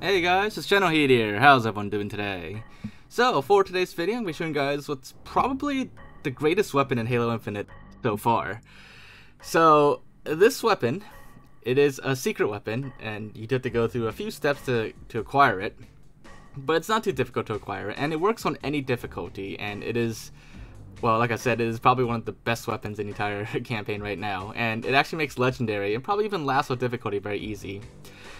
Hey guys, it's Generalkidd here. How's everyone doing today? So, for today's video, I'm going to be showing you guys what's probably the greatest weapon in Halo Infinite so far. So, this weapon, it is a secret weapon, and you have to go through a few steps to, to acquire it. But it's not too difficult to acquire, it, and it works on any difficulty, and it is well, like I said, it is probably one of the best weapons in the entire campaign right now, and it actually makes Legendary and probably even LASO difficulty very easy.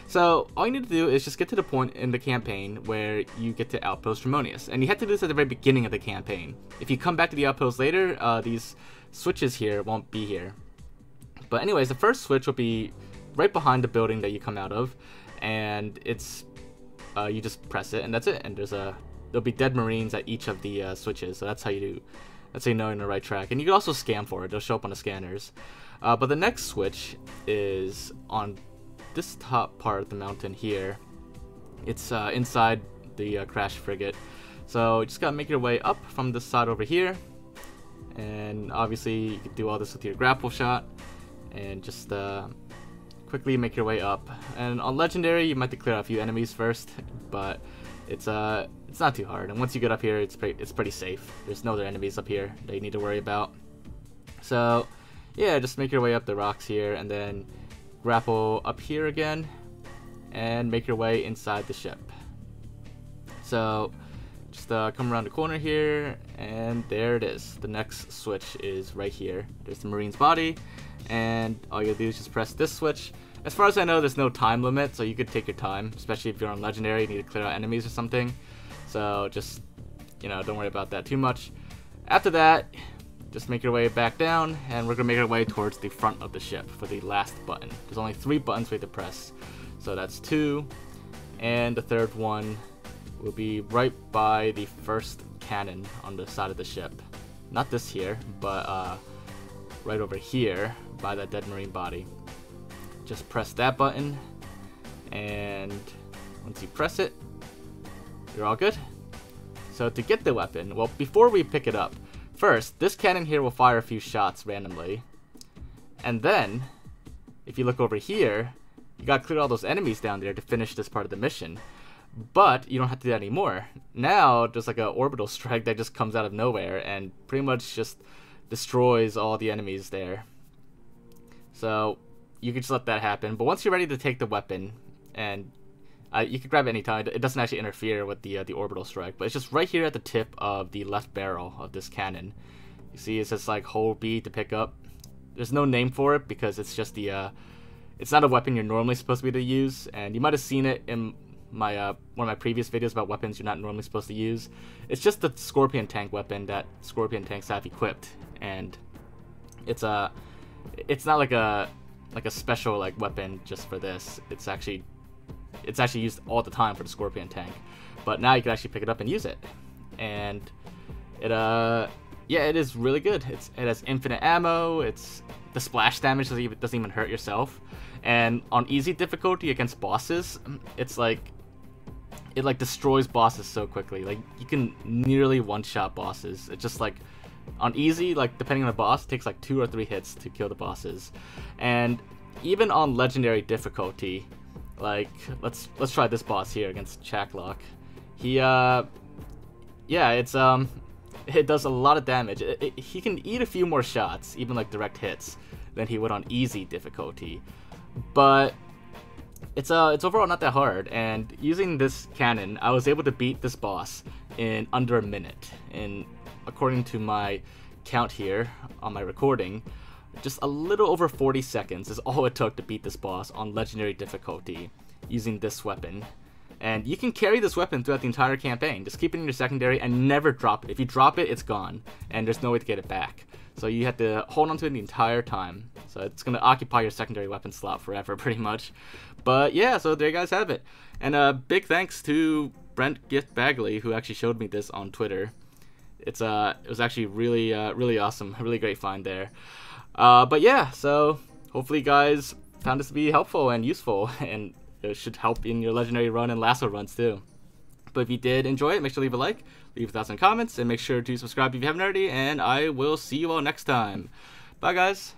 So, all you need to do is just get to the point in the campaign where you get to Outpost Tremonius, and you have to do this at the very beginning of the campaign. If you come back to the Outpost later, uh, these switches here won't be here. But anyways, the first switch will be right behind the building that you come out of, and it's, uh, you just press it, and that's it, and there's a, there'll be dead marines at each of the uh, switches, so that's how you do that's how know you're the right track. And you can also scan for it. They'll show up on the scanners. Uh, but the next switch is on this top part of the mountain here. It's uh, inside the uh, crash frigate. So you just gotta make your way up from this side over here. And obviously you can do all this with your grapple shot. And just uh, quickly make your way up. And on Legendary you might have to clear out a few enemies first. But it's uh it's not too hard. And once you get up here, it's pretty it's pretty safe. There's no other enemies up here that you need to worry about. So yeah, just make your way up the rocks here, and then grapple up here again, and make your way inside the ship. So just uh, come around the corner here, and there it is. The next switch is right here. There's the Marine's body, and all you do is just press this switch, as far as I know, there's no time limit, so you could take your time, especially if you're on Legendary, you need to clear out enemies or something. So just, you know, don't worry about that too much. After that, just make your way back down, and we're to make our way towards the front of the ship for the last button. There's only three buttons we have to press. So that's two, and the third one will be right by the first cannon on the side of the ship. Not this here, but uh, right over here by that dead marine body. Just press that button and once you press it you're all good. So to get the weapon well before we pick it up first this cannon here will fire a few shots randomly. And then if you look over here you gotta clear all those enemies down there to finish this part of the mission. But you don't have to do that anymore. Now there's like an orbital strike that just comes out of nowhere and pretty much just destroys all the enemies there so you can just let that happen. But once you're ready to take the weapon, and uh, you can grab it anytime. It doesn't actually interfere with the uh, the orbital strike, but it's just right here at the tip of the left barrel of this cannon. You see, it says like hold B to pick up. There's no name for it because it's just the uh, it's not a weapon you're normally supposed to be to use, and you might have seen it in my uh, one of my previous videos about weapons you're not normally supposed to use. It's just the Scorpion tank weapon that Scorpion tanks have equipped, and it's a uh, it's not like a like a special like weapon just for this. It's actually it's actually used all the time for the Scorpion tank. But now you can actually pick it up and use it. And it uh yeah, it is really good. It's it has infinite ammo. It's the splash damage doesn't even, doesn't even hurt yourself. And on easy difficulty against bosses, it's like it like destroys bosses so quickly. Like you can nearly one-shot bosses. It's just like on easy, like depending on the boss, takes like two or three hits to kill the bosses. And even on legendary difficulty, like let's let's try this boss here against Chak 'Lok. He uh yeah, it's um it does a lot of damage. It, it, he can eat a few more shots, even like direct hits, than he would on easy difficulty. But it's uh it's overall not that hard and using this cannon I was able to beat this boss in under a minute in according to my count here on my recording, just a little over 40 seconds is all it took to beat this boss on legendary difficulty using this weapon. And you can carry this weapon throughout the entire campaign. Just keep it in your secondary and never drop it. If you drop it, it's gone, and there's no way to get it back. So you have to hold onto it the entire time. So it's going to occupy your secondary weapon slot forever, pretty much. But yeah, so there you guys have it. And a big thanks to Brent Gift Bagley, who actually showed me this on Twitter it's uh it was actually really uh, really awesome, really great find there. Uh, but yeah, so hopefully you guys found this to be helpful and useful, and it should help in your legendary run and LASO runs too. But if you did enjoy it, make sure to leave a like, leave thoughts and comments, and make sure to subscribe if you haven't already. And I will see you all next time. Bye, guys.